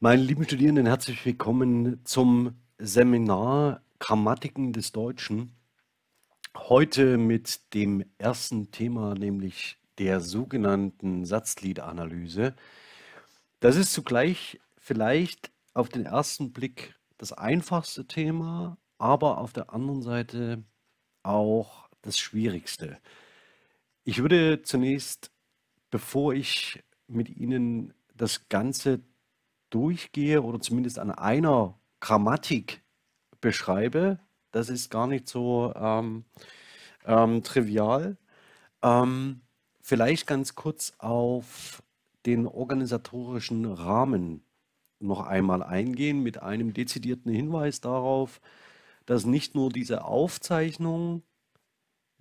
Meine lieben Studierenden, herzlich willkommen zum Seminar Grammatiken des Deutschen. Heute mit dem ersten Thema, nämlich der sogenannten Satzgliedanalyse. Das ist zugleich vielleicht auf den ersten Blick das einfachste Thema, aber auf der anderen Seite auch das schwierigste. Ich würde zunächst, bevor ich mit Ihnen das Ganze durchgehe oder zumindest an einer Grammatik beschreibe, das ist gar nicht so ähm, ähm, trivial. Ähm, vielleicht ganz kurz auf den organisatorischen Rahmen noch einmal eingehen mit einem dezidierten Hinweis darauf, dass nicht nur diese Aufzeichnung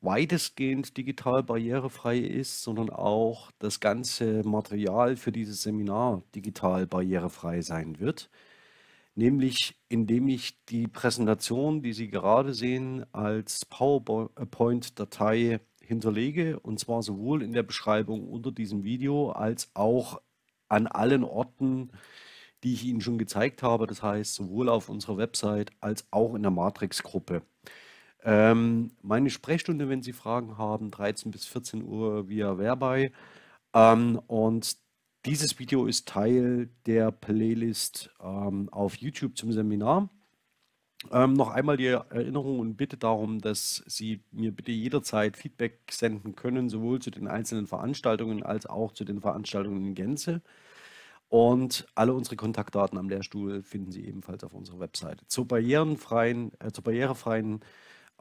weitestgehend digital barrierefrei ist, sondern auch das ganze Material für dieses Seminar digital barrierefrei sein wird. Nämlich indem ich die Präsentation, die Sie gerade sehen, als PowerPoint-Datei hinterlege und zwar sowohl in der Beschreibung unter diesem Video als auch an allen Orten, die ich Ihnen schon gezeigt habe. Das heißt sowohl auf unserer Website als auch in der Matrix-Gruppe. Ähm, meine Sprechstunde, wenn Sie Fragen haben, 13 bis 14 Uhr via Verbei. Ähm, und dieses Video ist Teil der Playlist ähm, auf YouTube zum Seminar. Ähm, noch einmal die Erinnerung und bitte darum, dass Sie mir bitte jederzeit Feedback senden können, sowohl zu den einzelnen Veranstaltungen als auch zu den Veranstaltungen in Gänze. Und alle unsere Kontaktdaten am Lehrstuhl finden Sie ebenfalls auf unserer Webseite. Zur barrierefreien, äh, zur barrierefreien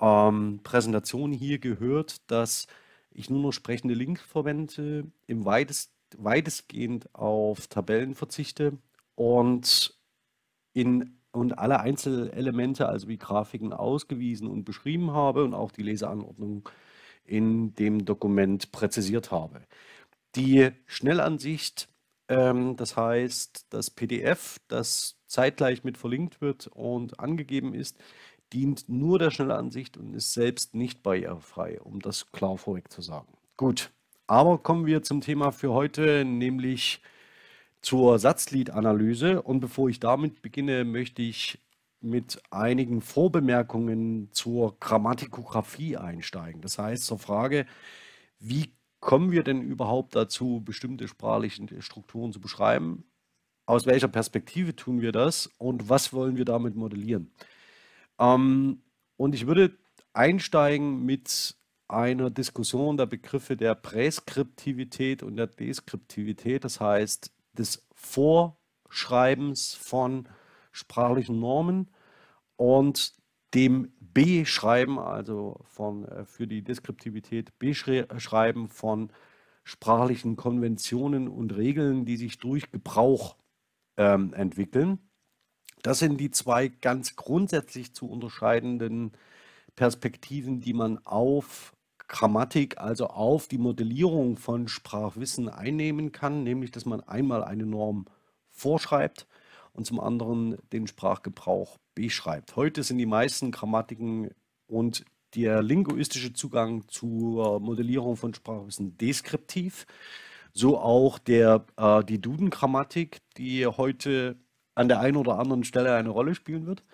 ähm, Präsentation hier gehört, dass ich nur noch sprechende Links verwende, im weitest, weitestgehend auf Tabellen verzichte und, in, und alle Einzelelemente, also wie Grafiken, ausgewiesen und beschrieben habe und auch die Leseanordnung in dem Dokument präzisiert habe. Die Schnellansicht, ähm, das heißt das PDF, das zeitgleich mit verlinkt wird und angegeben ist, dient nur der Schnellansicht und ist selbst nicht barrierefrei, um das klar vorweg zu sagen. Gut, aber kommen wir zum Thema für heute, nämlich zur Satzgliedanalyse. Und bevor ich damit beginne, möchte ich mit einigen Vorbemerkungen zur Grammatikografie einsteigen. Das heißt zur Frage, wie kommen wir denn überhaupt dazu, bestimmte sprachliche Strukturen zu beschreiben? Aus welcher Perspektive tun wir das und was wollen wir damit modellieren? Ähm, und ich würde einsteigen mit einer Diskussion der Begriffe der Präskriptivität und der Deskriptivität, das heißt des Vorschreibens von sprachlichen Normen und dem Beschreiben, also von, äh, für die Deskriptivität Beschreiben von sprachlichen Konventionen und Regeln, die sich durch Gebrauch ähm, entwickeln. Das sind die zwei ganz grundsätzlich zu unterscheidenden Perspektiven, die man auf Grammatik, also auf die Modellierung von Sprachwissen einnehmen kann, nämlich dass man einmal eine Norm vorschreibt und zum anderen den Sprachgebrauch beschreibt. Heute sind die meisten Grammatiken und der linguistische Zugang zur Modellierung von Sprachwissen deskriptiv, so auch der, äh, die Duden-Grammatik, die heute an der einen oder anderen Stelle eine Rolle spielen wird.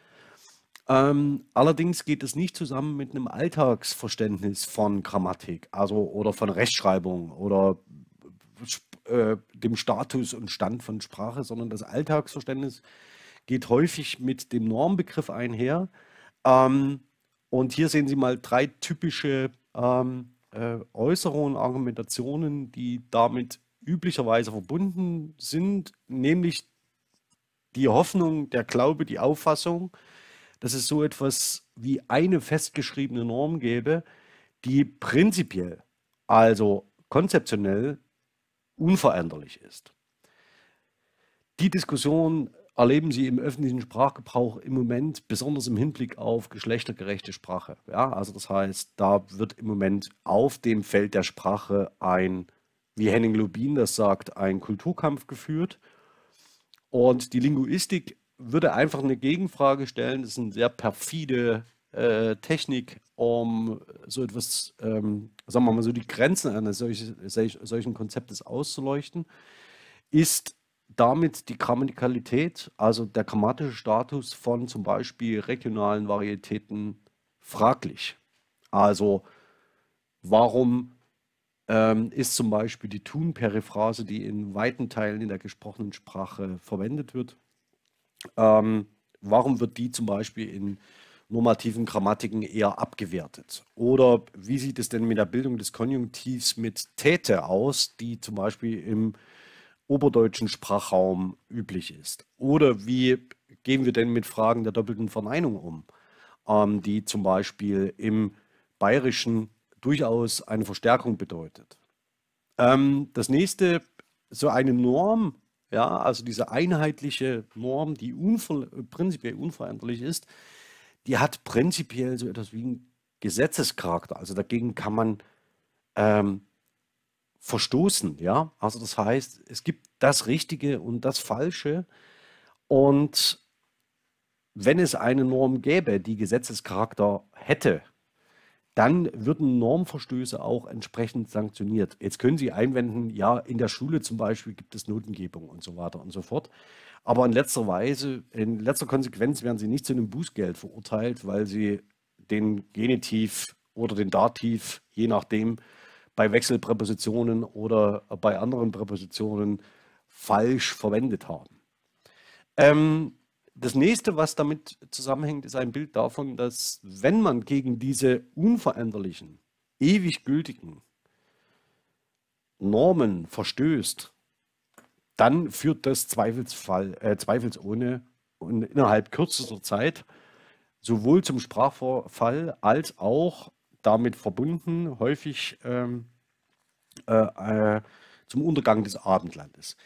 Ähm, allerdings geht es nicht zusammen mit einem Alltagsverständnis von Grammatik, also oder von Rechtschreibung oder äh, dem Status und Stand von Sprache, sondern das Alltagsverständnis geht häufig mit dem Normbegriff einher. Ähm, und hier sehen Sie mal drei typische ähm, äh, Äußerungen, Argumentationen, die damit üblicherweise verbunden sind, nämlich die Hoffnung, der Glaube, die Auffassung, dass es so etwas wie eine festgeschriebene Norm gäbe, die prinzipiell, also konzeptionell unveränderlich ist. Die Diskussion erleben Sie im öffentlichen Sprachgebrauch im Moment, besonders im Hinblick auf geschlechtergerechte Sprache. Ja, also das heißt, da wird im Moment auf dem Feld der Sprache ein, wie Henning Lubin das sagt, ein Kulturkampf geführt und die Linguistik würde einfach eine Gegenfrage stellen. Das ist eine sehr perfide äh, Technik, um so etwas, ähm, sagen wir mal so, die Grenzen eines solchen, solchen Konzeptes auszuleuchten. Ist damit die Grammatikalität, also der grammatische Status von zum Beispiel regionalen Varietäten fraglich. Also warum ähm, ist zum Beispiel die Tun-Periphrase, die in weiten Teilen in der gesprochenen Sprache verwendet wird, ähm, warum wird die zum Beispiel in normativen Grammatiken eher abgewertet? Oder wie sieht es denn mit der Bildung des Konjunktivs mit Täte aus, die zum Beispiel im oberdeutschen Sprachraum üblich ist? Oder wie gehen wir denn mit Fragen der doppelten Verneinung um, ähm, die zum Beispiel im Bayerischen durchaus eine Verstärkung bedeutet? Ähm, das nächste, so eine Norm, ja, also diese einheitliche Norm, die unver prinzipiell unveränderlich ist, die hat prinzipiell so etwas wie einen Gesetzescharakter. Also dagegen kann man ähm, verstoßen, ja. Also das heißt, es gibt das Richtige und das Falsche. Und wenn es eine Norm gäbe, die Gesetzescharakter hätte, dann würden Normverstöße auch entsprechend sanktioniert. Jetzt können Sie einwenden, ja, in der Schule zum Beispiel gibt es Notengebung und so weiter und so fort. Aber in letzter Weise, in letzter Konsequenz werden Sie nicht zu einem Bußgeld verurteilt, weil Sie den Genitiv oder den Dativ, je nachdem, bei Wechselpräpositionen oder bei anderen Präpositionen falsch verwendet haben. Ähm, das nächste, was damit zusammenhängt, ist ein Bild davon, dass wenn man gegen diese unveränderlichen, ewig gültigen Normen verstößt, dann führt das Zweifelsfall, äh, zweifelsohne und innerhalb kürzester Zeit sowohl zum Sprachverfall als auch damit verbunden häufig ähm, äh, äh, zum Untergang des Abendlandes.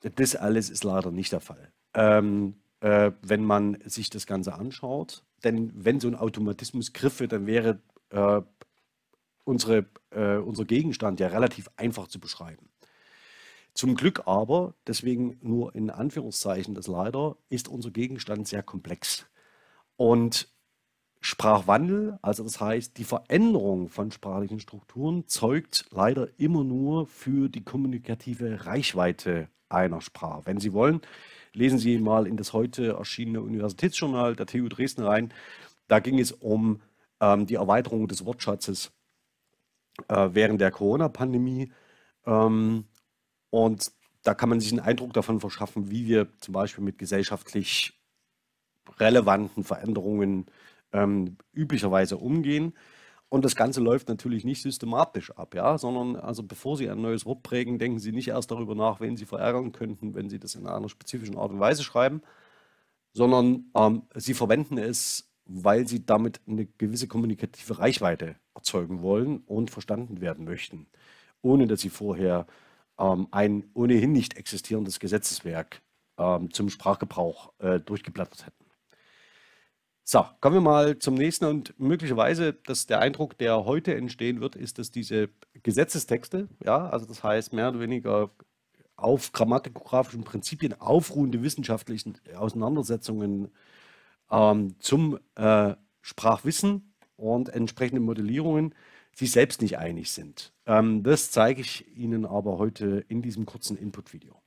Das alles ist leider nicht der Fall, ähm, äh, wenn man sich das Ganze anschaut. Denn wenn so ein Automatismus griffe, dann wäre äh, unsere, äh, unser Gegenstand ja relativ einfach zu beschreiben. Zum Glück aber, deswegen nur in Anführungszeichen das leider, ist unser Gegenstand sehr komplex. Und Sprachwandel, also das heißt die Veränderung von sprachlichen Strukturen, zeugt leider immer nur für die kommunikative Reichweite einer Sprache. Wenn Sie wollen, lesen Sie mal in das heute erschienene Universitätsjournal der TU Dresden rein. Da ging es um ähm, die Erweiterung des Wortschatzes äh, während der Corona-Pandemie. Ähm, und da kann man sich einen Eindruck davon verschaffen, wie wir zum Beispiel mit gesellschaftlich relevanten Veränderungen ähm, üblicherweise umgehen. Und das Ganze läuft natürlich nicht systematisch ab, ja, sondern also bevor Sie ein neues Wort prägen, denken Sie nicht erst darüber nach, wen Sie verärgern könnten, wenn Sie das in einer spezifischen Art und Weise schreiben, sondern ähm, Sie verwenden es, weil Sie damit eine gewisse kommunikative Reichweite erzeugen wollen und verstanden werden möchten, ohne dass Sie vorher ähm, ein ohnehin nicht existierendes Gesetzeswerk ähm, zum Sprachgebrauch äh, durchgeblättert hätten. So, kommen wir mal zum nächsten und möglicherweise, dass der Eindruck, der heute entstehen wird, ist, dass diese Gesetzestexte, ja, also das heißt mehr oder weniger auf grammatikografischen Prinzipien aufruhende wissenschaftlichen Auseinandersetzungen ähm, zum äh, Sprachwissen und entsprechende Modellierungen sich selbst nicht einig sind. Ähm, das zeige ich Ihnen aber heute in diesem kurzen Input-Video.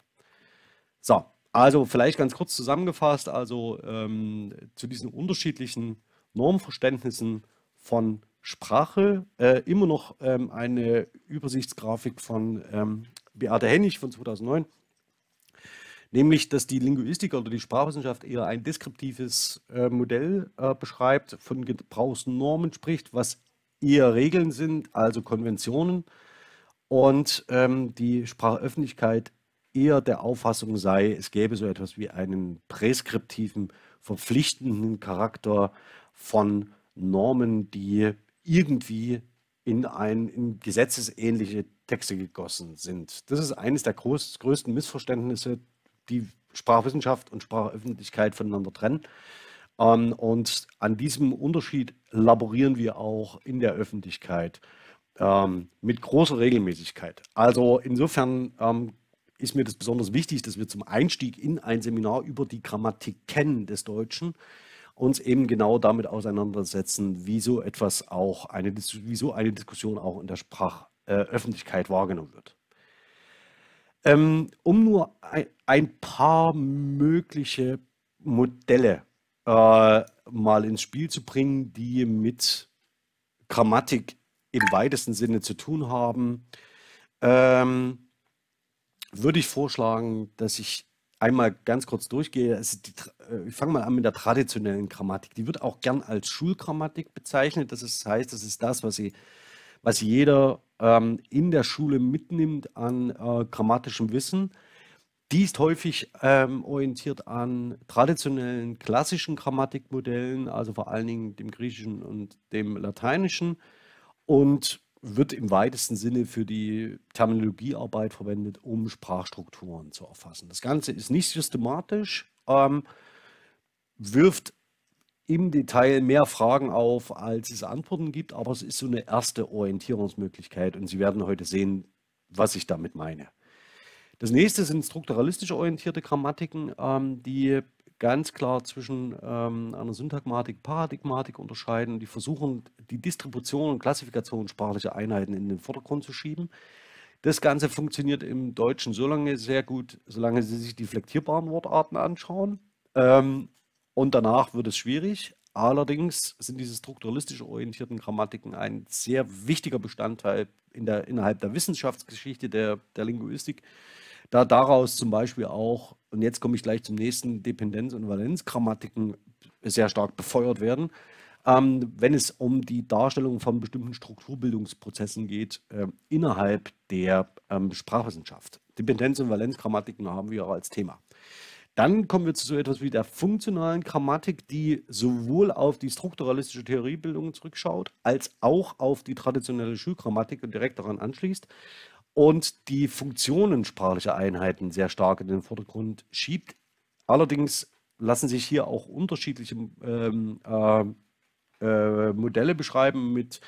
So, also vielleicht ganz kurz zusammengefasst, also ähm, zu diesen unterschiedlichen Normverständnissen von Sprache äh, immer noch ähm, eine Übersichtsgrafik von ähm, Beate Hennig von 2009, nämlich dass die Linguistik oder die Sprachwissenschaft eher ein deskriptives äh, Modell äh, beschreibt, von Gebrauchsnormen spricht, was eher Regeln sind, also Konventionen, und ähm, die Sprachöffentlichkeit eher der Auffassung sei, es gäbe so etwas wie einen präskriptiven, verpflichtenden Charakter von Normen, die irgendwie in, ein, in gesetzesähnliche Texte gegossen sind. Das ist eines der groß, größten Missverständnisse, die Sprachwissenschaft und Sprachöffentlichkeit voneinander trennen. Ähm, und an diesem Unterschied laborieren wir auch in der Öffentlichkeit ähm, mit großer Regelmäßigkeit. Also insofern ähm, ist mir das besonders wichtig, dass wir zum Einstieg in ein Seminar über die Grammatiken des Deutschen uns eben genau damit auseinandersetzen, wie so etwas auch eine, wie so eine Diskussion auch in der Sprachöffentlichkeit äh, wahrgenommen wird. Ähm, um nur ein, ein, paar mögliche Modelle äh, mal ins Spiel zu bringen, die mit Grammatik im weitesten Sinne zu tun haben, ähm, würde ich vorschlagen, dass ich einmal ganz kurz durchgehe. Die, äh, ich fange mal an mit der traditionellen Grammatik. Die wird auch gern als Schulgrammatik bezeichnet. Das ist, heißt, das ist das, was, sie, was jeder ähm, in der Schule mitnimmt an äh, grammatischem Wissen. Die ist häufig ähm, orientiert an traditionellen klassischen Grammatikmodellen, also vor allen Dingen dem Griechischen und dem Lateinischen und wird im weitesten Sinne für die Terminologiearbeit verwendet, um Sprachstrukturen zu erfassen. Das Ganze ist nicht systematisch, ähm, wirft im Detail mehr Fragen auf, als es Antworten gibt, aber es ist so eine erste Orientierungsmöglichkeit und Sie werden heute sehen, was ich damit meine. Das nächste sind strukturalistisch orientierte Grammatiken, ähm, die ganz klar zwischen ähm, einer Syntagmatik, Paradigmatik unterscheiden. Die versuchen, die Distribution und Klassifikation sprachlicher Einheiten in den Vordergrund zu schieben. Das Ganze funktioniert im Deutschen so lange sehr gut, solange Sie sich die flektierbaren Wortarten anschauen. Ähm, und danach wird es schwierig. Allerdings sind diese strukturalistisch orientierten Grammatiken ein sehr wichtiger Bestandteil in der, innerhalb der Wissenschaftsgeschichte der, der Linguistik da daraus zum Beispiel auch, und jetzt komme ich gleich zum nächsten, Dependenz- und Valenzgrammatiken sehr stark befeuert werden, ähm, wenn es um die Darstellung von bestimmten Strukturbildungsprozessen geht äh, innerhalb der ähm, Sprachwissenschaft. Dependenz- und Valenzgrammatiken haben wir als Thema. Dann kommen wir zu so etwas wie der funktionalen Grammatik, die sowohl auf die strukturalistische Theoriebildung zurückschaut, als auch auf die traditionelle Schulgrammatik und direkt daran anschließt und die Funktionen sprachlicher Einheiten sehr stark in den Vordergrund schiebt. Allerdings lassen sich hier auch unterschiedliche ähm, äh, äh, Modelle beschreiben, mit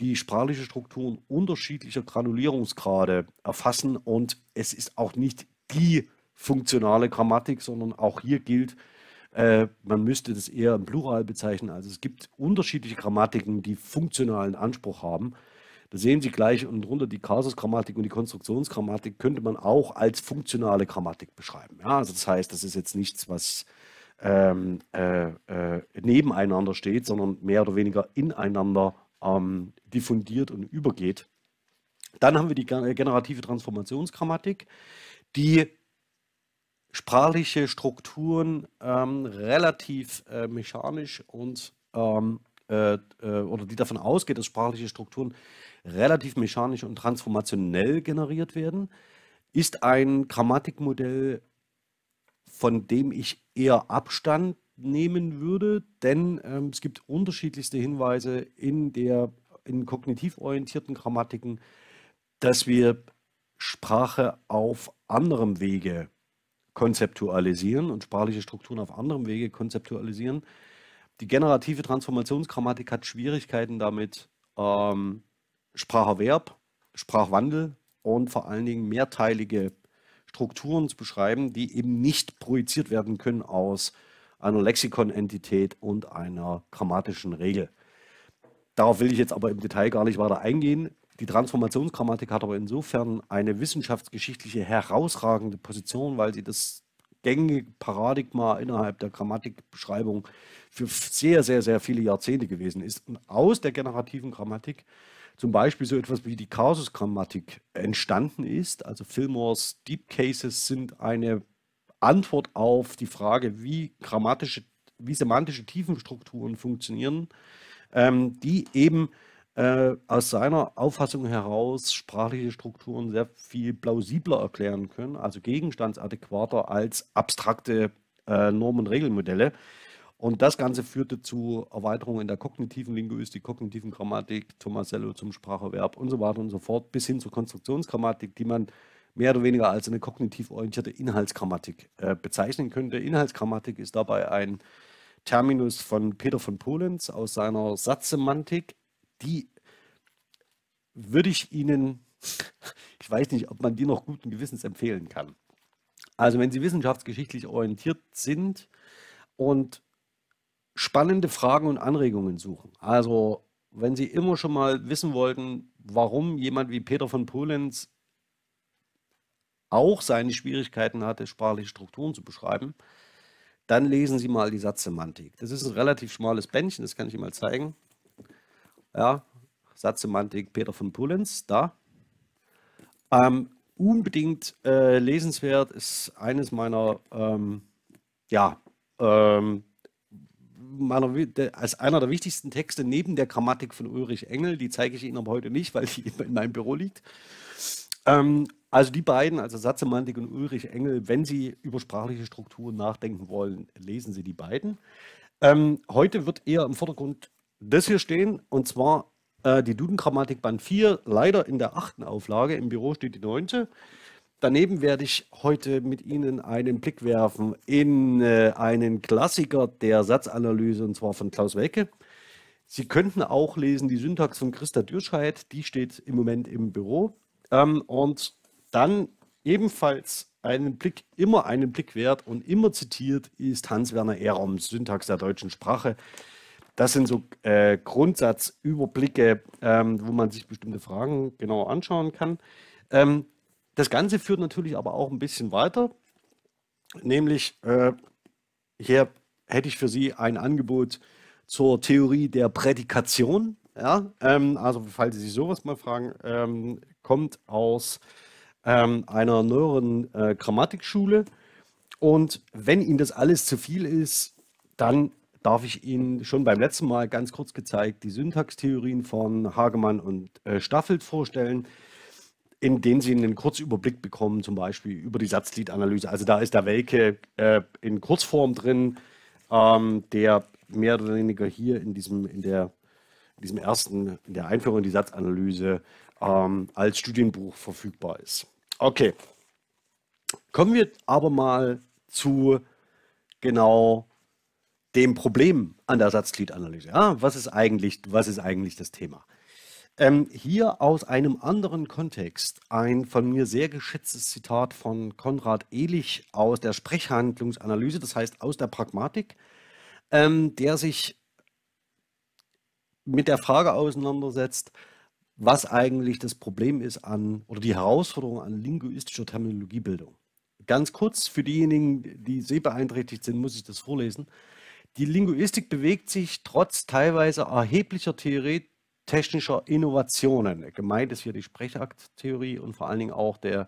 die sprachliche Strukturen unterschiedlicher Granulierungsgrade erfassen und es ist auch nicht die funktionale Grammatik, sondern auch hier gilt, äh, man müsste das eher im Plural bezeichnen. Also es gibt unterschiedliche Grammatiken, die funktionalen Anspruch haben. Da sehen Sie gleich unten drunter die Kasusgrammatik und die Konstruktionsgrammatik könnte man auch als funktionale Grammatik beschreiben. Ja, also das heißt, das ist jetzt nichts, was ähm, äh, äh, nebeneinander steht, sondern mehr oder weniger ineinander ähm, diffundiert und übergeht. Dann haben wir die generative Transformationsgrammatik, die sprachliche Strukturen ähm, relativ äh, mechanisch und ähm, äh, äh, oder die davon ausgeht, dass sprachliche Strukturen relativ mechanisch und transformationell generiert werden, ist ein Grammatikmodell, von dem ich eher Abstand nehmen würde, denn ähm, es gibt unterschiedlichste Hinweise in der in kognitiv orientierten Grammatiken, dass wir Sprache auf anderem Wege konzeptualisieren und sprachliche Strukturen auf anderem Wege konzeptualisieren. Die generative Transformationsgrammatik hat Schwierigkeiten damit, ähm, Spracherwerb, Sprachwandel und vor allen Dingen mehrteilige Strukturen zu beschreiben, die eben nicht projiziert werden können aus einer Lexikonentität und einer grammatischen Regel. Darauf will ich jetzt aber im Detail gar nicht weiter eingehen. Die Transformationsgrammatik hat aber insofern eine wissenschaftsgeschichtliche herausragende Position, weil sie das gängige Paradigma innerhalb der Grammatikbeschreibung für sehr, sehr, sehr viele Jahrzehnte gewesen ist. Und aus der generativen Grammatik zum Beispiel so etwas wie die Kasusgrammatik entstanden ist. Also Fillmores Deep Cases sind eine Antwort auf die Frage, wie grammatische, wie semantische Tiefenstrukturen funktionieren, ähm, die eben äh, aus seiner Auffassung heraus sprachliche Strukturen sehr viel plausibler erklären können, also gegenstandsadäquater als abstrakte äh, Normen- und Regelmodelle. Und das Ganze führte zu Erweiterungen in der kognitiven Linguistik, kognitiven Grammatik, Tomasello zum Spracherwerb und so weiter und so fort, bis hin zur Konstruktionsgrammatik, die man mehr oder weniger als eine kognitiv orientierte Inhaltsgrammatik äh, bezeichnen könnte. Inhaltsgrammatik ist dabei ein Terminus von Peter von Polenz aus seiner Satzsemantik. Die würde ich Ihnen, ich weiß nicht, ob man die noch guten Gewissens empfehlen kann. Also wenn Sie wissenschaftsgeschichtlich orientiert sind und spannende Fragen und Anregungen suchen. Also, wenn Sie immer schon mal wissen wollten, warum jemand wie Peter von Polenz auch seine Schwierigkeiten hatte, sprachliche Strukturen zu beschreiben, dann lesen Sie mal die Satzsemantik. Das ist ein relativ schmales Bändchen, das kann ich Ihnen mal zeigen. Ja, Satzsemantik Peter von Pulenz, da. Ähm, unbedingt äh, lesenswert ist eines meiner, ähm, ja, ähm, meiner, als einer der wichtigsten Texte neben der Grammatik von Ulrich Engel. Die zeige ich Ihnen aber heute nicht, weil die in meinem Büro liegt. Ähm, also die beiden, also Satzsemantik und Ulrich Engel, wenn Sie über sprachliche Strukturen nachdenken wollen, lesen Sie die beiden. Ähm, heute wird eher im Vordergrund das hier stehen, und zwar äh, die Duden-Grammatik Band 4, leider in der achten Auflage. Im Büro steht die neunte. Daneben werde ich heute mit Ihnen einen Blick werfen in äh, einen Klassiker der Satzanalyse, und zwar von Klaus Welke. Sie könnten auch lesen die Syntax von Christa Dürscheid, die steht im Moment im Büro. Ähm, und dann ebenfalls einen Blick, immer einen Blick wert und immer zitiert ist Hans-Werner Ehroms Syntax der deutschen Sprache. Das sind so äh, Grundsatzüberblicke, ähm, wo man sich bestimmte Fragen genauer anschauen kann. Ähm, das Ganze führt natürlich aber auch ein bisschen weiter, nämlich äh, hier hätte ich für Sie ein Angebot zur Theorie der Prädikation. Ja, ähm, also falls Sie sich sowas mal fragen, ähm, kommt aus ähm, einer neueren äh, Grammatikschule. Und wenn Ihnen das alles zu viel ist, dann darf ich Ihnen schon beim letzten Mal ganz kurz gezeigt die Syntaxtheorien von Hagemann und äh, Staffelt vorstellen in denen Sie einen Kurzüberblick bekommen, zum Beispiel über die Satzgliedanalyse. Also da ist der Welke äh, in Kurzform drin, ähm, der mehr oder weniger hier in diesem, in der, in diesem ersten, in der Einführung in die Satzanalyse ähm, als Studienbuch verfügbar ist. Okay. Kommen wir aber mal zu genau dem Problem an der Satzgliedanalyse. Ja, was was ist eigentlich das Thema? Ähm, hier aus einem anderen Kontext ein von mir sehr geschätztes Zitat von Konrad Ehlich aus der Sprechhandlungsanalyse, das heißt aus der Pragmatik, ähm, der sich mit der Frage auseinandersetzt, was eigentlich das Problem ist an oder die Herausforderung an linguistischer Terminologiebildung. Ganz kurz für diejenigen, die sehbeeinträchtigt sind, muss ich das vorlesen. Die Linguistik bewegt sich trotz teilweise erheblicher Theorie technischer Innovationen. Gemeint ist hier die Sprechakttheorie und vor allen Dingen auch der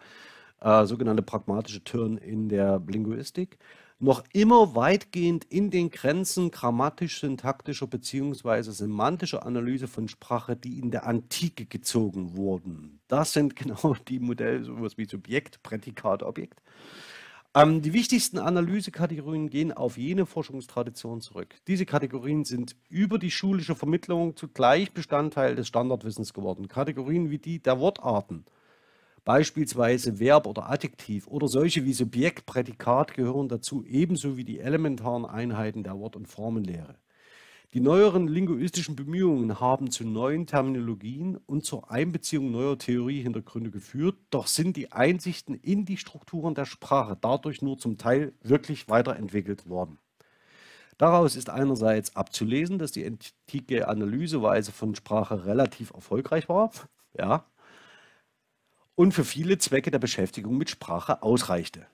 äh, sogenannte pragmatische Turn in der Linguistik. Noch immer weitgehend in den Grenzen grammatisch-syntaktischer bzw. semantischer Analyse von Sprache, die in der Antike gezogen wurden. Das sind genau die Modelle, sowas wie Subjekt, Prädikat, Objekt. Ähm, die wichtigsten Analysekategorien gehen auf jene Forschungstradition zurück. Diese Kategorien sind über die schulische Vermittlung zugleich Bestandteil des Standardwissens geworden. Kategorien wie die der Wortarten, beispielsweise Verb oder Adjektiv oder solche wie Subjekt, Prädikat gehören dazu, ebenso wie die elementaren Einheiten der Wort- und Formenlehre. Die neueren linguistischen Bemühungen haben zu neuen Terminologien und zur Einbeziehung neuer Theoriehintergründe geführt, doch sind die Einsichten in die Strukturen der Sprache dadurch nur zum Teil wirklich weiterentwickelt worden. Daraus ist einerseits abzulesen, dass die antike Analyseweise von Sprache relativ erfolgreich war, ja, und für viele Zwecke der Beschäftigung mit Sprache ausreichte.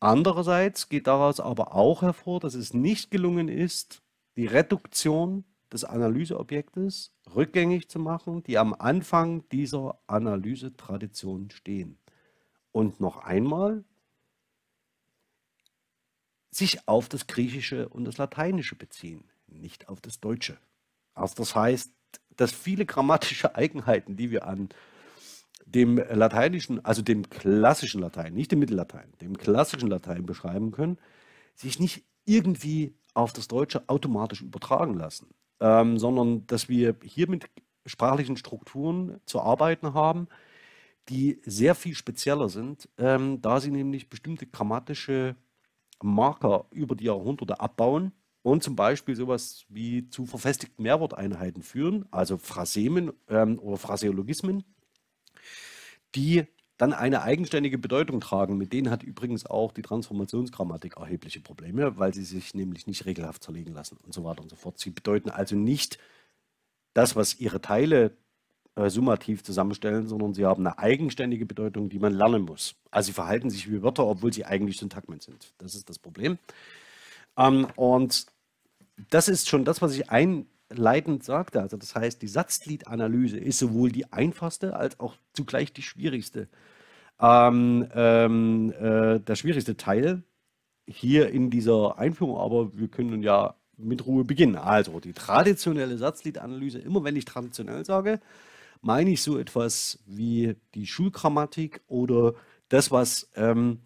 Andererseits geht daraus aber auch hervor, dass es nicht gelungen ist, die Reduktion des Analyseobjektes rückgängig zu machen, die am Anfang dieser Analysetradition stehen. Und noch einmal sich auf das Griechische und das Lateinische beziehen, nicht auf das Deutsche. Also das heißt, dass viele grammatische Eigenheiten, die wir an dem lateinischen, also dem klassischen Latein, nicht dem Mittellatein, dem klassischen Latein beschreiben können, sich nicht irgendwie auf das Deutsche automatisch übertragen lassen, ähm, sondern dass wir hier mit sprachlichen Strukturen zu arbeiten haben, die sehr viel spezieller sind, ähm, da sie nämlich bestimmte grammatische Marker über die Jahrhunderte abbauen und zum Beispiel sowas wie zu verfestigten Mehrworteinheiten führen, also Phrasemen ähm, oder Phraseologismen, die dann eine eigenständige Bedeutung tragen. Mit denen hat übrigens auch die Transformationsgrammatik erhebliche Probleme, weil sie sich nämlich nicht regelhaft zerlegen lassen und so weiter und so fort. Sie bedeuten also nicht das, was ihre Teile äh, summativ zusammenstellen, sondern sie haben eine eigenständige Bedeutung, die man lernen muss. Also sie verhalten sich wie Wörter, obwohl sie eigentlich Syntagmen sind. Das ist das Problem. Ähm, und das ist schon das, was ich einleitend sagte. Also das heißt, die Satzgliedanalyse ist sowohl die einfachste als auch zugleich die schwierigste. Ähm, ähm, äh, der schwierigste Teil hier in dieser Einführung, aber wir können ja mit Ruhe beginnen. Also die traditionelle Satzgliedanalyse, immer wenn ich traditionell sage, meine ich so etwas wie die Schulgrammatik oder das, was ähm,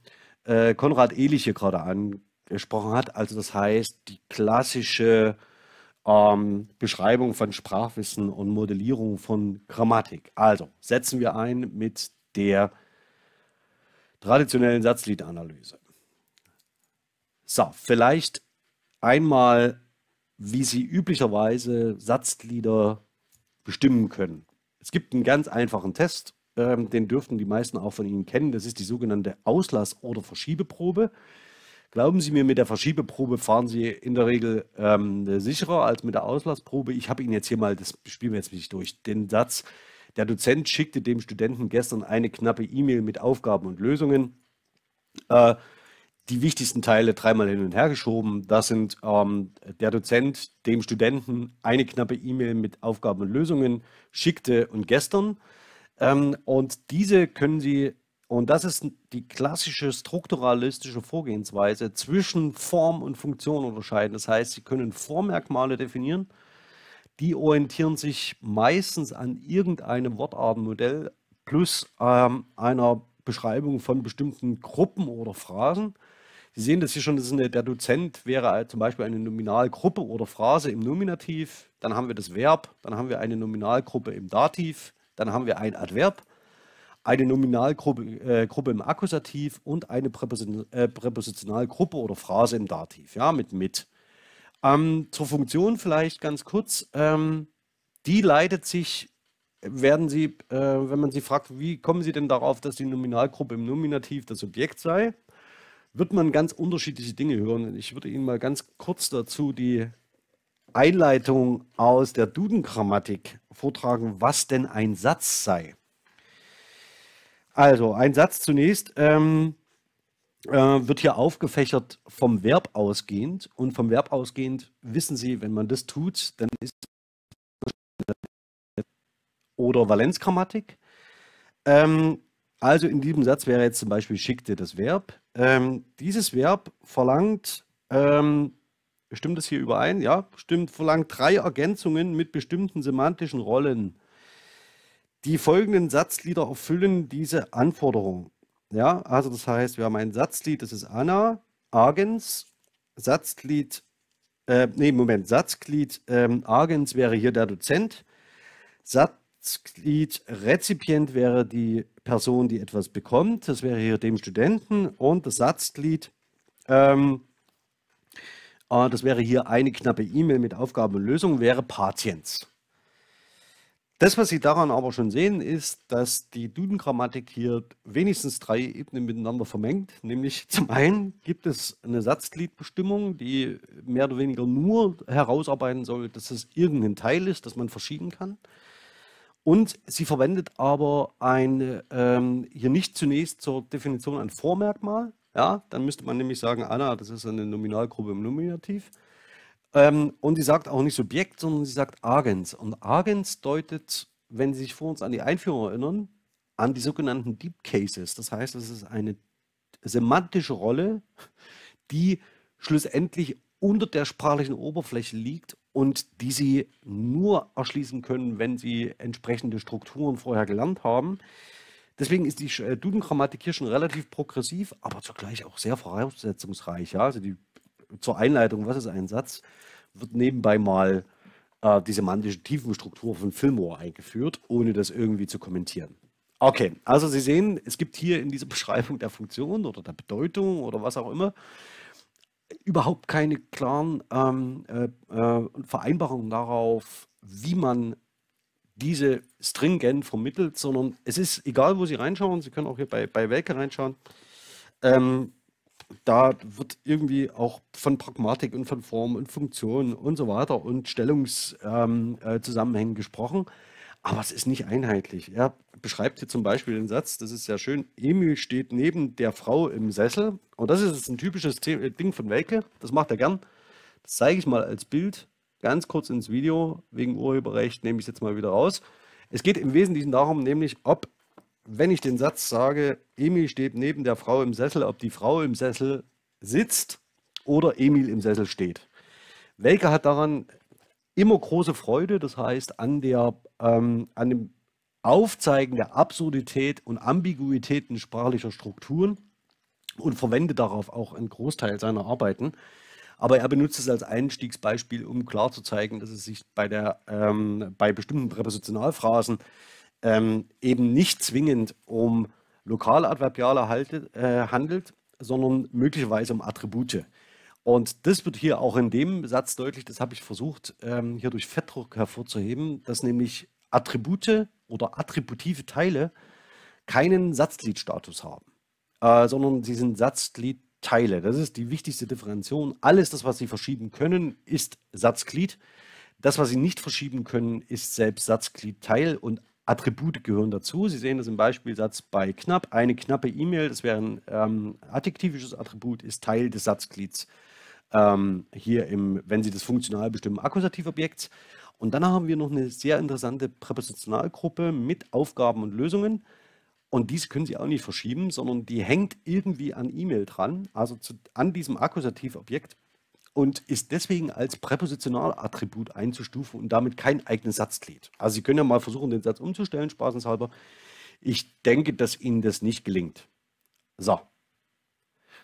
äh, Konrad Ehlich hier gerade angesprochen hat. Also das heißt, die klassische ähm, Beschreibung von Sprachwissen und Modellierung von Grammatik. Also setzen wir ein mit der traditionellen Satzgliedanalyse. So, vielleicht einmal, wie Sie üblicherweise Satzglieder bestimmen können. Es gibt einen ganz einfachen Test, ähm, den dürften die meisten auch von Ihnen kennen. Das ist die sogenannte Auslass- oder Verschiebeprobe. Glauben Sie mir, mit der Verschiebeprobe fahren Sie in der Regel ähm, sicherer als mit der Auslassprobe. Ich habe Ihnen jetzt hier mal, das spielen wir jetzt nicht durch, den Satz, der Dozent schickte dem Studenten gestern eine knappe E-Mail mit Aufgaben und Lösungen. Äh, die wichtigsten Teile dreimal hin und her geschoben. Das sind ähm, der Dozent dem Studenten eine knappe E-Mail mit Aufgaben und Lösungen schickte und gestern. Ähm, und diese können Sie, und das ist die klassische strukturalistische Vorgehensweise, zwischen Form und Funktion unterscheiden. Das heißt, Sie können Vormerkmale definieren, die orientieren sich meistens an irgendeinem Wortartenmodell plus ähm, einer Beschreibung von bestimmten Gruppen oder Phrasen. Sie sehen das hier schon, das eine, der Dozent wäre zum Beispiel eine Nominalgruppe oder Phrase im Nominativ. Dann haben wir das Verb, dann haben wir eine Nominalgruppe im Dativ, dann haben wir ein Adverb, eine Nominalgruppe äh, Gruppe im Akkusativ und eine äh, Präpositionalgruppe oder Phrase im Dativ, ja, mit mit. Ähm, zur Funktion vielleicht ganz kurz. Ähm, die leitet sich, werden Sie, äh, wenn man Sie fragt, wie kommen Sie denn darauf, dass die Nominalgruppe im Nominativ das Objekt sei? wird man ganz unterschiedliche Dinge hören. Ich würde Ihnen mal ganz kurz dazu die Einleitung aus der Duden-Grammatik vortragen, was denn ein Satz sei. Also, ein Satz zunächst ähm, äh, wird hier aufgefächert vom Verb ausgehend. Und vom Verb ausgehend wissen Sie, wenn man das tut, dann ist oder Valenzgrammatik. Ähm, also in diesem Satz wäre jetzt zum Beispiel schickte das Verb. Ähm, dieses Verb verlangt, ähm, stimmt das hier überein? Ja, stimmt, verlangt drei Ergänzungen mit bestimmten semantischen Rollen. Die folgenden Satzglieder erfüllen diese Anforderung. Ja, also das heißt, wir haben ein Satzglied, das ist Anna, Agens, Satzglied, äh, nee, Moment, Satzglied ähm, Agens wäre hier der Dozent, Satz Satzglied Rezipient wäre die Person, die etwas bekommt. Das wäre hier dem Studenten. Und das Satzglied, ähm, äh, das wäre hier eine knappe E-Mail mit Aufgabe und Lösung, wäre Patiens. Das, was Sie daran aber schon sehen, ist, dass die Duden-Grammatik hier wenigstens drei Ebenen miteinander vermengt. Nämlich zum einen gibt es eine Satzgliedbestimmung, die mehr oder weniger nur herausarbeiten soll, dass es irgendein Teil ist, das man verschieben kann. Und sie verwendet aber ein, ähm, hier nicht zunächst zur Definition ein Vormerkmal. Ja, dann müsste man nämlich sagen, Anna, das ist eine Nominalgruppe im Nominativ. Ähm, und sie sagt auch nicht Subjekt, sondern sie sagt Agens. Und Agens deutet, wenn Sie sich vor uns an die Einführung erinnern, an die sogenannten Deep Cases. Das heißt, es ist eine semantische Rolle, die schlussendlich unter der sprachlichen Oberfläche liegt und die sie nur erschließen können, wenn sie entsprechende Strukturen vorher gelernt haben. Deswegen ist die äh, Duden-Grammatik hier schon relativ progressiv, aber zugleich auch sehr voraussetzungsreich. Ja? Also die, zur Einleitung, was ist ein Satz, wird nebenbei mal äh, die semantische Tiefenstruktur von Fillmore eingeführt, ohne das irgendwie zu kommentieren. Okay, also Sie sehen, es gibt hier in dieser Beschreibung der Funktion oder der Bedeutung oder was auch immer überhaupt keine klaren ähm, äh, äh, Vereinbarungen darauf, wie man diese stringent vermittelt, sondern es ist egal, wo Sie reinschauen, Sie können auch hier bei, bei Welke reinschauen, ähm, da wird irgendwie auch von Pragmatik und von Form und Funktion und so weiter und Stellungszusammenhängen ähm, äh, gesprochen. aber es ist nicht einheitlich. Er beschreibt hier zum Beispiel den Satz, das ist sehr schön, Emil steht neben der Frau im Sessel. Und das ist ein typisches äh, Ding von Welke, das macht er gern. Das zeige ich mal als Bild, ganz kurz ins Video, wegen Urheberrecht nehme ich es jetzt mal wieder raus. Es geht im Wesentlichen darum, nämlich ob, wenn ich den Satz sage, Emil steht neben der Frau im Sessel, ob die Frau im Sessel sitzt oder Emil im Sessel steht. Welke hat daran immer große Freude, das heißt an, der, ähm, an dem Aufzeigen der Absurdität und Ambiguitäten sprachlicher Strukturen und verwendet darauf auch einen Großteil seiner Arbeiten. Aber er benutzt es als Einstiegsbeispiel, um klar zu zeigen, dass es sich bei, der, ähm, bei bestimmten Präpositionalphrasen ähm, eben nicht zwingend um Lokaladverbiale halte, äh, handelt, sondern möglicherweise um Attribute. Und das wird hier auch in dem Satz deutlich, das habe ich versucht, ähm, hier durch Fettdruck hervorzuheben, dass nämlich Attribute oder attributive Teile keinen Satzgliedstatus haben, äh, sondern sie sind Satzgliedteile. Das ist die wichtigste Differenzierung. Alles, das, was sie verschieben können, ist Satzglied. Das, was sie nicht verschieben können, ist selbst Satzgliedteil und Attribute gehören dazu. Sie sehen das im Beispielsatz bei knapp. Eine knappe E-Mail, das wäre ein ähm, adjektivisches Attribut, ist Teil des Satzglieds ähm, hier im, wenn Sie das funktional bestimmen, Akkusativobjekts. Und dann haben wir noch eine sehr interessante Präpositionalgruppe mit Aufgaben und Lösungen. Und diese können Sie auch nicht verschieben, sondern die hängt irgendwie an E-Mail dran, also zu, an diesem Akkusativobjekt und ist deswegen als Präpositionalattribut einzustufen und damit kein eigenes Satzglied. Also Sie können ja mal versuchen, den Satz umzustellen, spaßenshalber. Ich denke, dass Ihnen das nicht gelingt. So.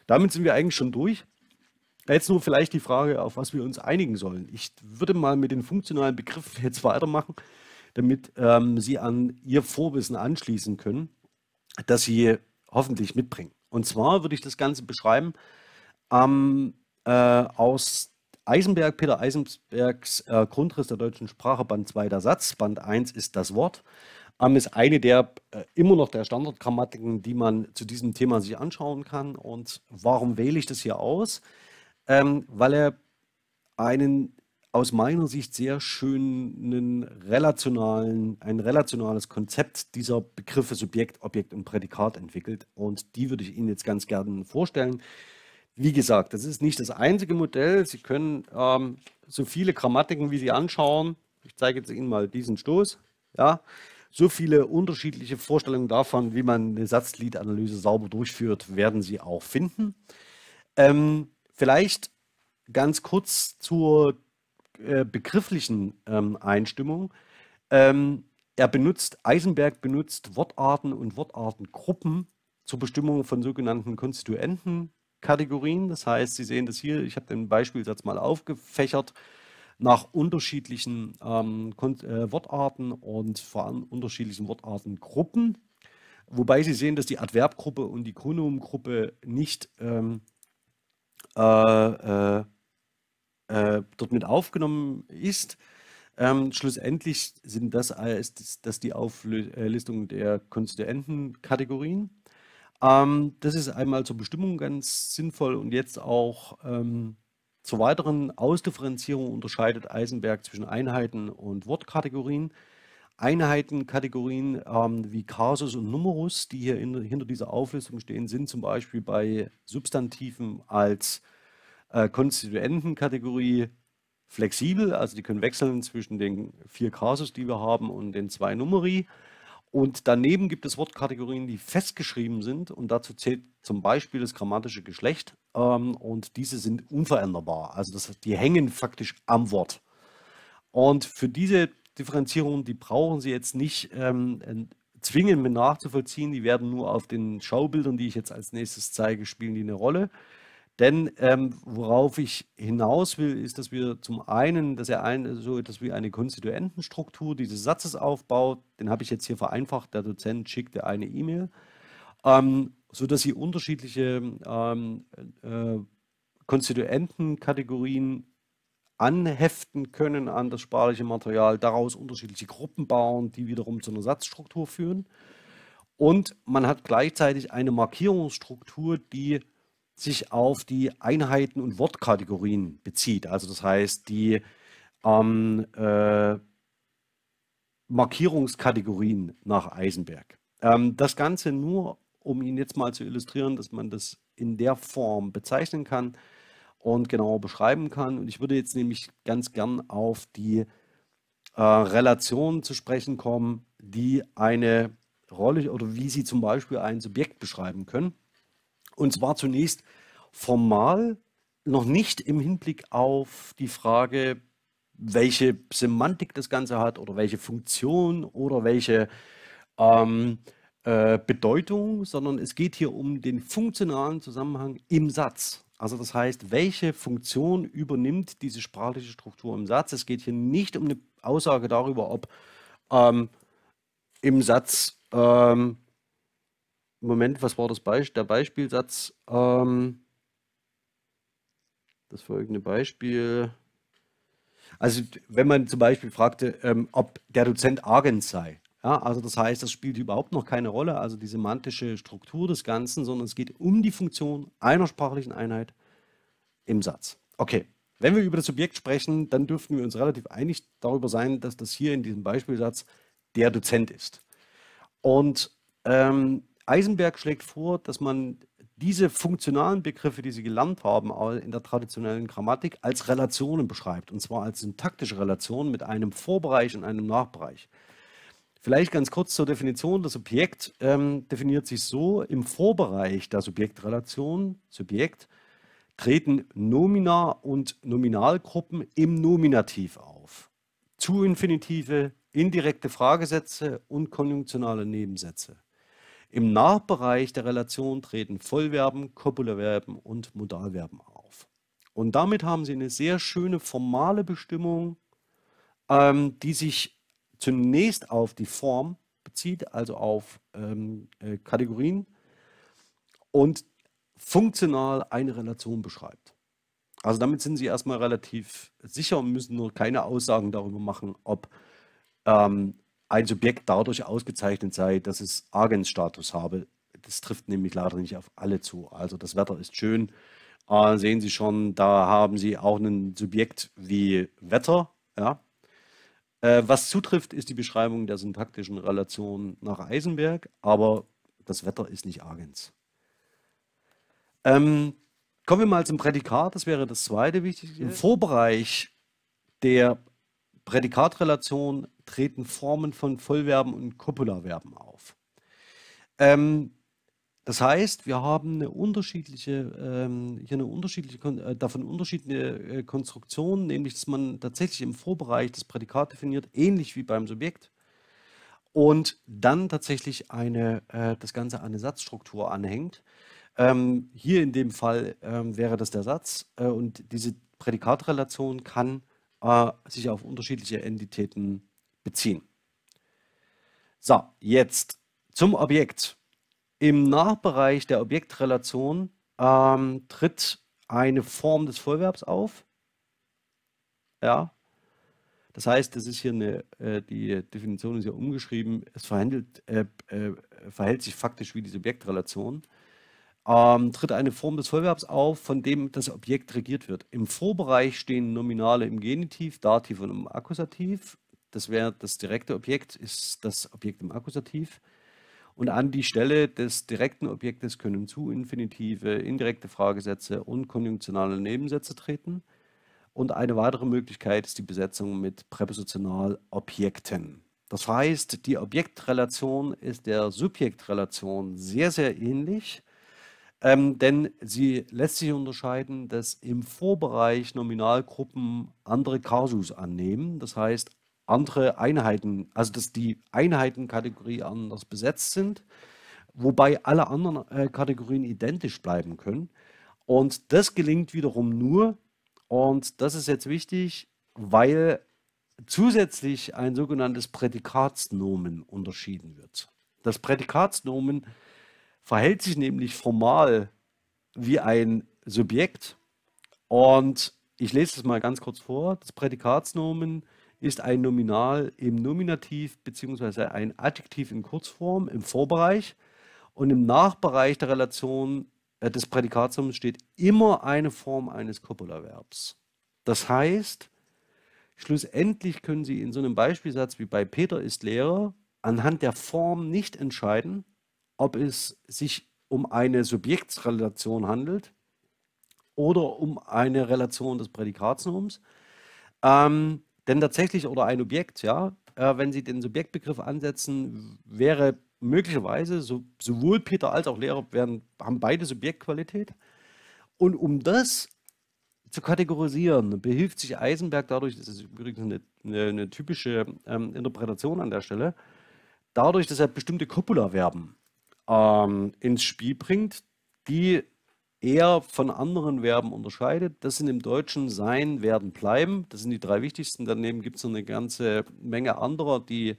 Damit sind wir eigentlich schon durch. Jetzt nur vielleicht die Frage, auf was wir uns einigen sollen. Ich würde mal mit den funktionalen Begriffen jetzt weitermachen, damit ähm, Sie an Ihr Vorwissen anschließen können, das Sie hoffentlich mitbringen. Und zwar würde ich das Ganze beschreiben ähm, äh, aus Eisenberg, Peter Eisenbergs äh, Grundriss der deutschen Sprache, Band 2 der Satz. Band 1 ist das Wort. Ähm, ist eine der äh, immer noch der Standardgrammatiken, die man zu diesem Thema sich anschauen kann. Und warum wähle ich das hier aus? ähm, weil er einen aus meiner Sicht sehr schönen relationalen, ein relationales Konzept dieser Begriffe Subjekt, Objekt und Prädikat entwickelt. Und die würde ich Ihnen jetzt ganz gerne vorstellen. Wie gesagt, das ist nicht das einzige Modell. Sie können ähm, so viele Grammatiken, wie Sie anschauen, ich zeige jetzt Ihnen mal diesen Stoß, ja, so viele unterschiedliche Vorstellungen davon, wie man eine Satzgliedanalyse sauber durchführt, werden Sie auch finden. Ähm, Vielleicht ganz kurz zur äh, begrifflichen ähm, Einstimmung. Ähm, er benutzt, Eisenberg benutzt Wortarten und Wortartengruppen zur Bestimmung von sogenannten Konstituentenkategorien. Das heißt, Sie sehen das hier, ich habe den Beispielsatz mal aufgefächert nach unterschiedlichen ähm, äh, Wortarten und vor allem unterschiedlichen Wortartengruppen. Wobei Sie sehen, dass die Adverbgruppe und die Pronomgruppe nicht ähm, äh, äh, äh, dort mit aufgenommen ist. Ähm, schlussendlich sind das, ist das die Auflistung der Konstituentenkategorien. Ähm, das ist einmal zur Bestimmung ganz sinnvoll und jetzt auch ähm, zur weiteren Ausdifferenzierung unterscheidet Eisenberg zwischen Einheiten und Wortkategorien. Einheitenkategorien ähm, wie Kasus und Numerus, die hier in, hinter dieser Auflistung stehen, sind zum Beispiel bei Substantiven als äh, Konstituentenkategorie flexibel, also die können wechseln zwischen den vier Kasus, die wir haben, und den zwei Numeri. Und daneben gibt es Wortkategorien, die festgeschrieben sind und dazu zählt zum Beispiel das grammatische Geschlecht ähm, und diese sind unveränderbar. Also das, die hängen faktisch am Wort. Und für diese Differenzierungen, die brauchen Sie jetzt nicht ähm, zwingend mit nachzuvollziehen. Die werden nur auf den Schaubildern, die ich jetzt als nächstes zeige, spielen die eine Rolle. Denn ähm, worauf ich hinaus will, ist, dass wir zum einen, dass er ein, so etwas wie eine Konstituentenstruktur dieses Satzes aufbaut. Den habe ich jetzt hier vereinfacht. Der Dozent schickte eine E-Mail, ähm, sodass Sie unterschiedliche ähm, äh, Konstituentenkategorien anheften können an das sprachliche Material, daraus unterschiedliche Gruppen bauen, die wiederum zu einer Satzstruktur führen. Und man hat gleichzeitig eine Markierungsstruktur, die sich auf die Einheiten und Wortkategorien bezieht. Also das heißt, die ähm, äh, Markierungskategorien nach Eisenberg. Ähm, das Ganze nur, um Ihnen jetzt mal zu illustrieren, dass man das in der Form bezeichnen kann und genauer beschreiben kann. Und ich würde jetzt nämlich ganz gern auf die äh, Relationen zu sprechen kommen, die eine Rolle oder wie Sie zum Beispiel ein Subjekt beschreiben können. Und zwar zunächst formal noch nicht im Hinblick auf die Frage, welche Semantik das Ganze hat oder welche Funktion oder welche ähm, äh, Bedeutung, sondern es geht hier um den funktionalen Zusammenhang im Satz. Also das heißt, welche Funktion übernimmt diese sprachliche Struktur im Satz? Es geht hier nicht um eine Aussage darüber, ob ähm, im Satz, ähm, Moment, was war das Beispiel? Der Beispielsatz, ähm, das folgende Beispiel. Also wenn man zum Beispiel fragte, ähm, ob der Dozent Agens sei, ja, also das heißt, das spielt überhaupt noch keine Rolle, also die semantische Struktur des Ganzen, sondern es geht um die Funktion einer sprachlichen Einheit im Satz. Okay, wenn wir über das Subjekt sprechen, dann dürften wir uns relativ einig darüber sein, dass das hier in diesem Beispielsatz der Dozent ist. Und ähm, Eisenberg schlägt vor, dass man diese funktionalen Begriffe, die Sie gelernt haben in der traditionellen Grammatik, als Relationen beschreibt. Und zwar als syntaktische Relationen mit einem Vorbereich und einem Nachbereich. Vielleicht ganz kurz zur Definition. Das Subjekt ähm, definiert sich so, im Vorbereich der Subjektrelation, Subjekt, treten Nomina und Nominalgruppen im Nominativ auf. Zu Infinitive, indirekte Fragesätze und konjunktionale Nebensätze. Im Nachbereich der Relation treten Vollverben, Copularverben und Modalverben auf. Und damit haben Sie eine sehr schöne formale Bestimmung, ähm, die sich zunächst auf die Form bezieht, also auf ähm, äh, Kategorien und funktional eine Relation beschreibt. Also damit sind Sie erstmal relativ sicher und müssen nur keine Aussagen darüber machen, ob ähm, ein Subjekt dadurch ausgezeichnet sei, dass es Agensstatus habe. Das trifft nämlich leider nicht auf alle zu. Also das Wetter ist schön. Äh, sehen Sie schon, da haben Sie auch ein Subjekt wie Wetter. Ja. Äh, was zutrifft, ist die Beschreibung der syntaktischen Relation nach Eisenberg, aber das Wetter ist nicht Agens. Ähm, kommen wir mal zum Prädikat, das wäre das zweite wichtige. Im Vorbereich der Prädikatrelation treten Formen von Vollverben und Copularverben auf. Ähm, das heißt, wir haben eine unterschiedliche, ähm, hier eine unterschiedliche, äh, davon unterschiedliche äh, Konstruktion, nämlich dass man tatsächlich im Vorbereich das Prädikat definiert, ähnlich wie beim Subjekt, und dann tatsächlich eine, äh, das Ganze an eine Satzstruktur anhängt. Ähm, hier in dem Fall ähm, wäre das der Satz äh, und diese Prädikatrelation kann äh, sich auf unterschiedliche Entitäten beziehen. So, jetzt zum Objekt. Im Nachbereich der Objektrelation ähm, tritt eine Form des Vollverbs auf. Ja. Das heißt, das ist hier eine, äh, die Definition ist ja umgeschrieben, es verhandelt, äh, äh, verhält sich faktisch wie die Subjektrelation. Ähm, tritt eine Form des Vollverbs auf, von dem das Objekt regiert wird. Im Vorbereich stehen Nominale im Genitiv, Dativ und im Akkusativ. Das wäre das direkte Objekt, ist das Objekt im Akkusativ. Und an die Stelle des direkten Objektes können zu Infinitive, indirekte Fragesätze und konjunktionale Nebensätze treten. Und eine weitere Möglichkeit ist die Besetzung mit Präpositionalobjekten. Das heißt, die Objektrelation ist der Subjektrelation sehr, sehr ähnlich, ähm, denn sie lässt sich unterscheiden, dass im Vorbereich Nominalgruppen andere Kasus annehmen. Das heißt, andere Einheiten, also dass die Einheitenkategorie anders besetzt sind, wobei alle anderen äh, Kategorien identisch bleiben können. Und das gelingt wiederum nur, und das ist jetzt wichtig, weil zusätzlich ein sogenanntes Prädikatsnomen unterschieden wird. Das Prädikatsnomen verhält sich nämlich formal wie ein Subjekt. Und ich lese es mal ganz kurz vor. Das Prädikatsnomen ist ein Nominal im Nominativ bzw. ein Adjektiv in Kurzform im Vorbereich und im Nachbereich der Relation äh, des Prädikatsnomen steht immer eine Form eines Copularverbs. Das heißt, schlussendlich können Sie in so einem Beispielsatz wie bei Peter ist Lehrer anhand der Form nicht entscheiden, ob es sich um eine Subjektsrelation handelt oder um eine Relation des Prädikatsnoms. Ähm, denn tatsächlich, oder ein Objekt, ja, äh, wenn Sie den Subjektbegriff ansetzen, wäre möglicherweise so, sowohl Peter als auch Lehrer werden, haben beide Subjektqualität. Und um das zu kategorisieren, behilft sich Eisenberg dadurch, das ist übrigens eine, eine, eine typische ähm, Interpretation an der Stelle, dadurch, dass er bestimmte Copula-Verben ähm, ins Spiel bringt, die er von anderen Verben unterscheidet. Das sind im Deutschen sein, werden, bleiben. Das sind die drei wichtigsten. Daneben gibt es noch eine ganze Menge anderer, die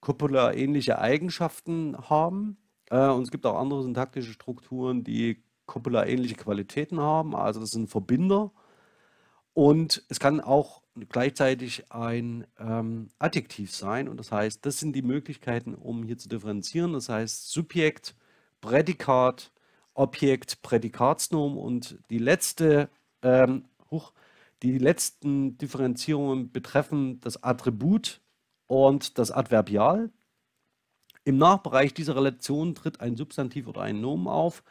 Copula-ähnliche Eigenschaften haben. Äh, und es gibt auch andere syntaktische Strukturen, die Copula-ähnliche Qualitäten haben. Also das sind Verbinder. Und es kann auch gleichzeitig ein ähm, Adjektiv sein. Und das heißt, das sind die Möglichkeiten, um hier zu differenzieren. Das heißt Subjekt, Prädikat, Objekt, Prädikatsnomen und die letzte, ähm, huch, die letzten Differenzierungen betreffen das Attribut und das Adverbial. Im Nachbereich dieser Relation tritt ein Substantiv oder ein Nomen auf.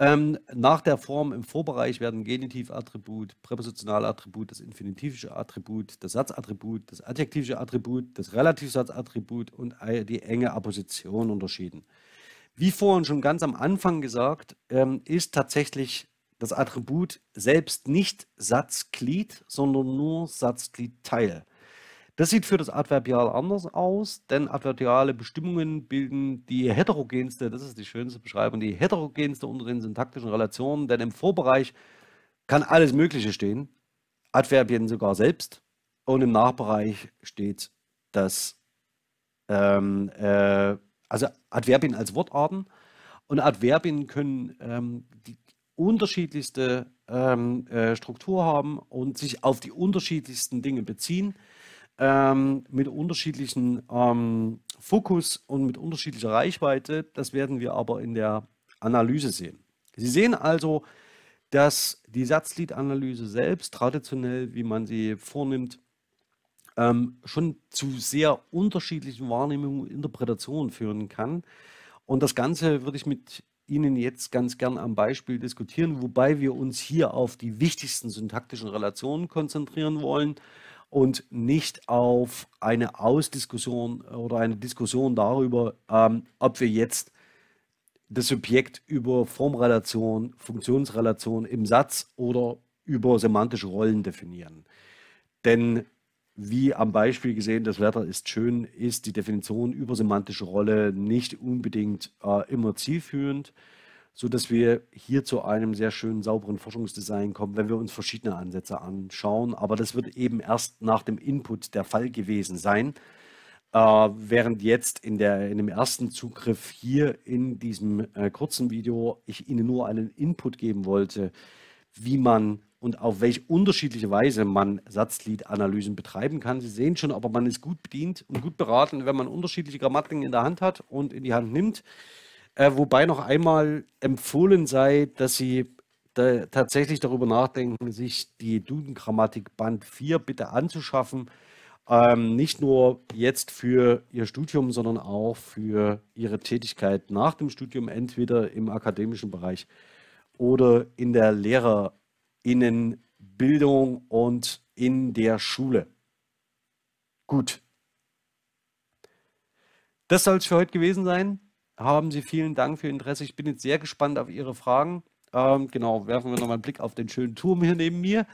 Ähm, nach der Form im Vorbereich werden Genitivattribut, Präpositionalattribut, das infinitivische Attribut, das Satzattribut, das adjektivische Attribut, das Relativsatzattribut und die enge Apposition unterschieden. Wie vorhin schon ganz am Anfang gesagt, ähm, ist tatsächlich das Attribut selbst nicht Satzglied, sondern nur Satzgliedteil. Das sieht für das Adverbial anders aus, denn adverbiale Bestimmungen bilden die heterogenste, das ist die schönste Beschreibung, die heterogenste unter den syntaktischen Relationen, denn im Vorbereich kann alles Mögliche stehen, Adverbien sogar selbst, und im Nachbereich steht das, ähm, äh, also Adverbien als Wortarten, und Adverbien können ähm, die unterschiedlichste ähm, äh, Struktur haben und sich auf die unterschiedlichsten Dinge beziehen ähm, mit unterschiedlichen ähm, Fokus und mit unterschiedlicher Reichweite. Das werden wir aber in der Analyse sehen. Sie sehen also, dass die Satzgliedanalyse selbst traditionell, wie man sie vornimmt, ähm, schon zu sehr unterschiedlichen Wahrnehmungen und Interpretationen führen kann. Und das Ganze würde ich mit Ihnen jetzt ganz gern am Beispiel diskutieren, wobei wir uns hier auf die wichtigsten syntaktischen Relationen konzentrieren wollen und nicht auf eine Ausdiskussion oder eine Diskussion darüber, ähm, ob wir jetzt das Subjekt über Formrelation, Funktionsrelation im Satz oder über semantische Rollen definieren. Denn wie am Beispiel gesehen, das Wetter ist schön, ist die Definition über semantische Rolle nicht unbedingt äh, immer zielführend sodass wir hier zu einem sehr schönen, sauberen Forschungsdesign kommen, wenn wir uns verschiedene Ansätze anschauen. Aber das wird eben erst nach dem Input der Fall gewesen sein. Äh, während jetzt in, der, in dem ersten Zugriff hier in diesem äh, kurzen Video ich Ihnen nur einen Input geben wollte, wie man und auf welche unterschiedliche Weise man Satzgliedanalysen betreiben kann. Sie sehen schon, aber man ist gut bedient und gut beraten, wenn man unterschiedliche Grammatiken in der Hand hat und in die Hand nimmt. Äh, wobei noch einmal empfohlen sei, dass Sie da tatsächlich darüber nachdenken, sich die Duden-Grammatik Band 4 bitte anzuschaffen. Ähm, nicht nur jetzt für Ihr Studium, sondern auch für Ihre Tätigkeit nach dem Studium, entweder im akademischen Bereich oder in der Lehrerinnenbildung und in der Schule. Gut. Das soll es für heute gewesen sein haben Sie vielen Dank für Ihr Interesse. Ich bin jetzt sehr gespannt auf Ihre Fragen. Ähm, genau, werfen wir nochmal einen Blick auf den schönen Turm hier neben mir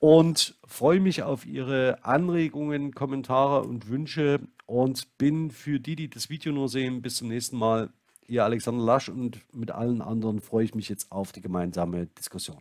und freue mich auf Ihre Anregungen, Kommentare und Wünsche und bin für die, die das Video nur sehen, bis zum nächsten Mal. Ihr Alexander Lasch und mit allen anderen freue ich mich jetzt auf die gemeinsame Diskussion.